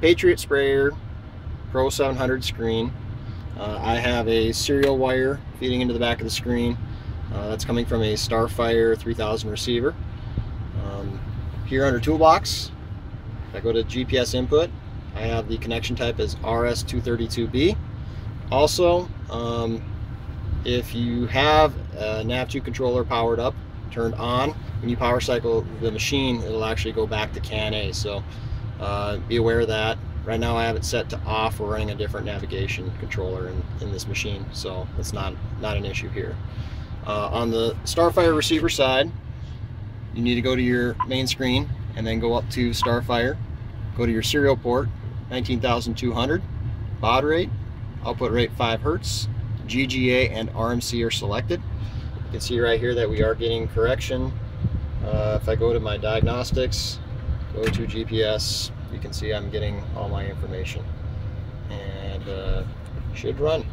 Patriot sprayer, Pro 700 screen. Uh, I have a serial wire feeding into the back of the screen. Uh, that's coming from a Starfire 3000 receiver. Um, here under Toolbox, if I go to GPS input, I have the connection type as RS232B. Also, um, if you have a nav2 controller powered up, turned on, when you power cycle the machine, it'll actually go back to CAN-A. So uh, be aware of that. Right now I have it set to off. We're running a different navigation controller in, in this machine, so it's not, not an issue here. Uh, on the Starfire receiver side, you need to go to your main screen and then go up to Starfire, go to your serial port, 19,200, baud rate, output rate 5 hertz, GGA and RMC are selected. You can see right here that we are getting correction. Uh, if I go to my diagnostics, go to GPS, you can see I'm getting all my information and uh, should run.